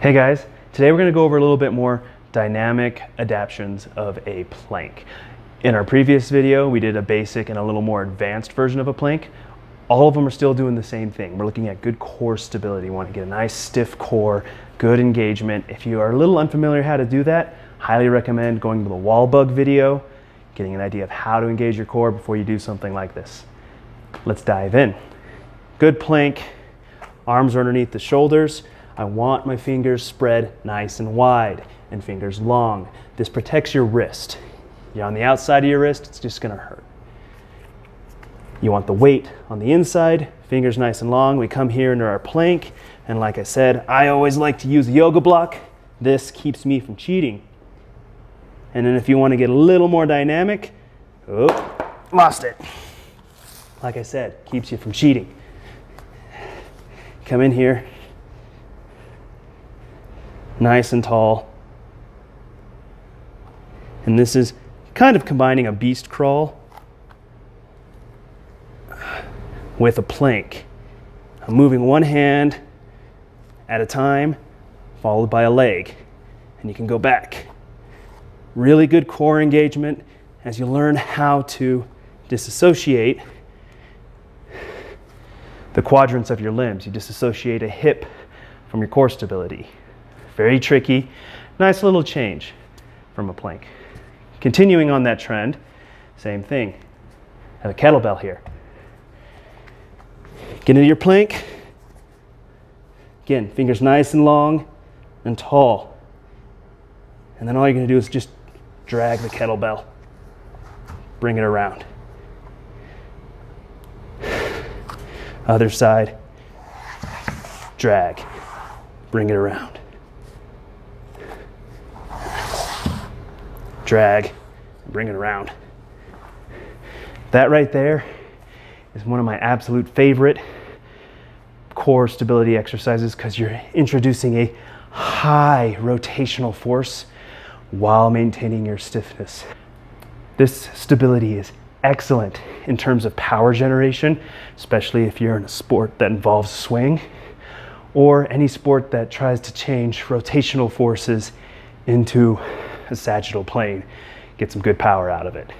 Hey guys, today we're going to go over a little bit more dynamic adaptations of a plank. In our previous video, we did a basic and a little more advanced version of a plank. All of them are still doing the same thing. We're looking at good core stability. You want to get a nice stiff core, good engagement. If you are a little unfamiliar how to do that, highly recommend going to the wall bug video, getting an idea of how to engage your core before you do something like this. Let's dive in. Good plank, arms are underneath the shoulders. I want my fingers spread nice and wide and fingers long. This protects your wrist. You're on the outside of your wrist, it's just gonna hurt. You want the weight on the inside, fingers nice and long. We come here into our plank, and like I said, I always like to use a yoga block. This keeps me from cheating. And then if you want to get a little more dynamic, oh, lost it. Like I said, keeps you from cheating. Come in here, nice and tall. And this is kind of combining a beast crawl with a plank. I'm moving one hand at a time, followed by a leg, and you can go back. Really good core engagement as you learn how to disassociate the quadrants of your limbs. You disassociate a hip from your core stability. Very tricky. Nice little change from a plank. Continuing on that trend, same thing. Have a kettlebell here. Get into your plank. Again, fingers nice and long and tall. And then all you're going to do is just drag the kettlebell. Bring it around. Other side. Drag. Bring it around. Drag, bring it around. That right there is one of my absolute favorite core stability exercises because you're introducing a high rotational force while maintaining your stiffness. This stability is excellent in terms of power generation, especially if you're in a sport that involves swing or any sport that tries to change rotational forces into a sagittal plane, get some good power out of it.